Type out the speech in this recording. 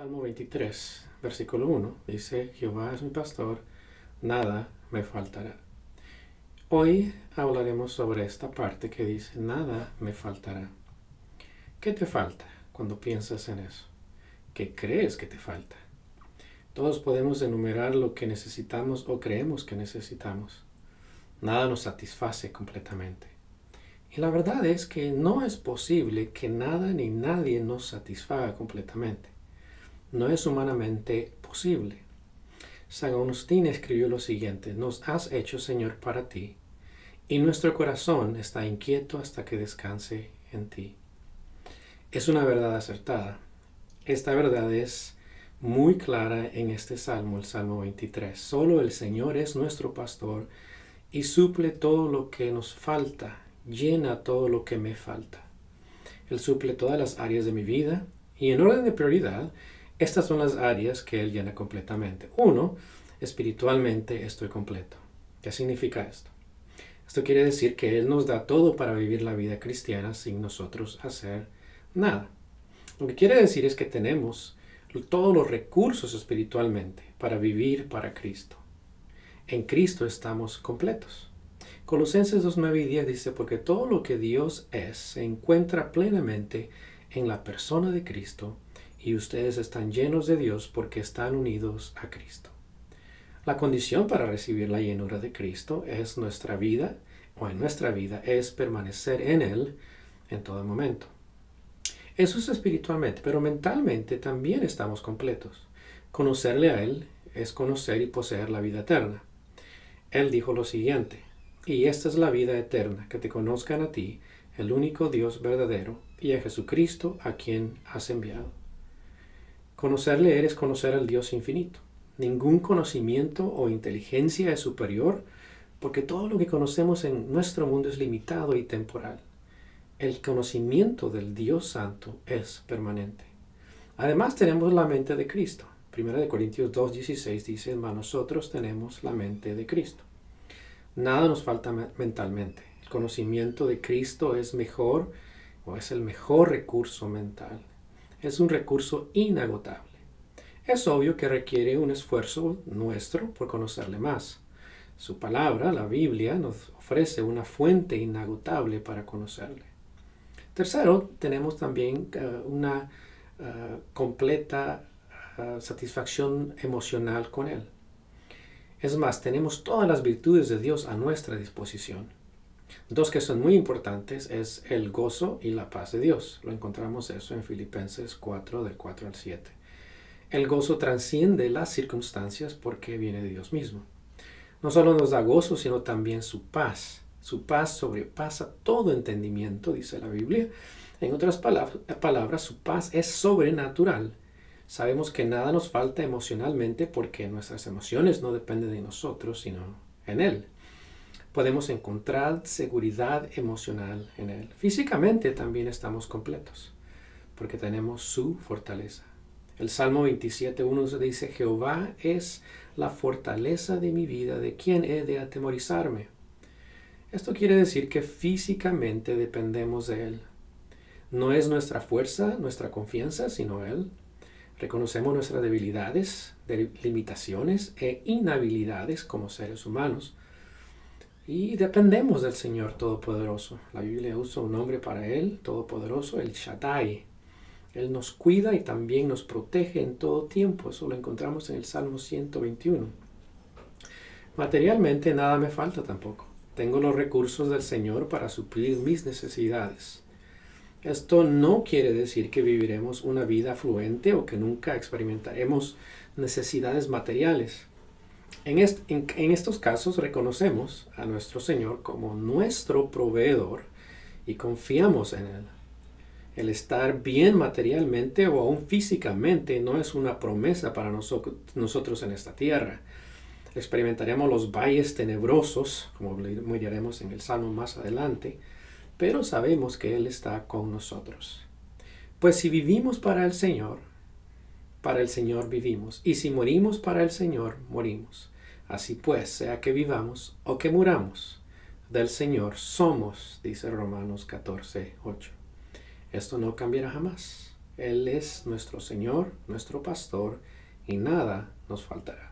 Salmo 23, versículo 1, dice, Jehová es mi pastor, nada me faltará. Hoy hablaremos sobre esta parte que dice, nada me faltará. ¿Qué te falta cuando piensas en eso? ¿Qué crees que te falta? Todos podemos enumerar lo que necesitamos o creemos que necesitamos. Nada nos satisface completamente. Y la verdad es que no es posible que nada ni nadie nos satisfaga completamente no es humanamente posible. San Agustín escribió lo siguiente, nos has hecho Señor para ti, y nuestro corazón está inquieto hasta que descanse en ti. Es una verdad acertada. Esta verdad es muy clara en este salmo, el Salmo 23. Solo el Señor es nuestro pastor y suple todo lo que nos falta, llena todo lo que me falta. Él suple todas las áreas de mi vida y en orden de prioridad, estas son las áreas que Él llena completamente. Uno, espiritualmente estoy completo. ¿Qué significa esto? Esto quiere decir que Él nos da todo para vivir la vida cristiana sin nosotros hacer nada. Lo que quiere decir es que tenemos todos los recursos espiritualmente para vivir para Cristo. En Cristo estamos completos. Colosenses 2.9 y 10 dice, porque todo lo que Dios es se encuentra plenamente en la persona de Cristo y ustedes están llenos de Dios porque están unidos a Cristo. La condición para recibir la llenura de Cristo es nuestra vida, o en nuestra vida es permanecer en Él en todo momento. Eso es espiritualmente, pero mentalmente también estamos completos. Conocerle a Él es conocer y poseer la vida eterna. Él dijo lo siguiente, y esta es la vida eterna, que te conozcan a ti, el único Dios verdadero, y a Jesucristo a quien has enviado. Conocerle es conocer al Dios infinito. Ningún conocimiento o inteligencia es superior porque todo lo que conocemos en nuestro mundo es limitado y temporal. El conocimiento del Dios Santo es permanente. Además tenemos la mente de Cristo. 1 Corintios 2.16 dice, nosotros tenemos la mente de Cristo. Nada nos falta mentalmente. El conocimiento de Cristo es mejor o es el mejor recurso mental es un recurso inagotable. Es obvio que requiere un esfuerzo nuestro por conocerle más. Su palabra, la Biblia, nos ofrece una fuente inagotable para conocerle. Tercero, tenemos también eh, una eh, completa eh, satisfacción emocional con Él. Es más, tenemos todas las virtudes de Dios a nuestra disposición. Dos que son muy importantes es el gozo y la paz de Dios. Lo encontramos eso en Filipenses 4 del 4 al 7. El gozo trasciende las circunstancias porque viene de Dios mismo. No solo nos da gozo, sino también su paz. Su paz sobrepasa todo entendimiento, dice la Biblia. En otras palabras, su paz es sobrenatural. Sabemos que nada nos falta emocionalmente porque nuestras emociones no dependen de nosotros, sino en Él podemos encontrar seguridad emocional en Él. Físicamente también estamos completos, porque tenemos su fortaleza. El Salmo 27.1 dice, Jehová es la fortaleza de mi vida, ¿de quién he de atemorizarme? Esto quiere decir que físicamente dependemos de Él. No es nuestra fuerza, nuestra confianza, sino Él. Reconocemos nuestras debilidades, limitaciones e inhabilidades como seres humanos y dependemos del Señor Todopoderoso. La Biblia usa un nombre para Él, Todopoderoso, el Shaddai. Él nos cuida y también nos protege en todo tiempo. Eso lo encontramos en el Salmo 121. Materialmente nada me falta tampoco. Tengo los recursos del Señor para suplir mis necesidades. Esto no quiere decir que viviremos una vida fluente o que nunca experimentaremos necesidades materiales. En, estos casos reconocemos a nuestro Señor como nuestro proveedor y confiamos en Él. El estar bien materialmente o aún físicamente no es una promesa para nosotros en esta tierra. Experimentaremos los valles tenebrosos, como miraremos en el Salmo más adelante, pero sabemos que Él está con nosotros. Pues si vivimos para el Señor, para el Señor vivimos, y si morimos para el Señor, morimos. Así pues, sea que vivamos o que muramos, del Señor somos, dice Romanos 14, 8. Esto no cambiará jamás. Él es nuestro Señor, nuestro pastor, y nada nos faltará.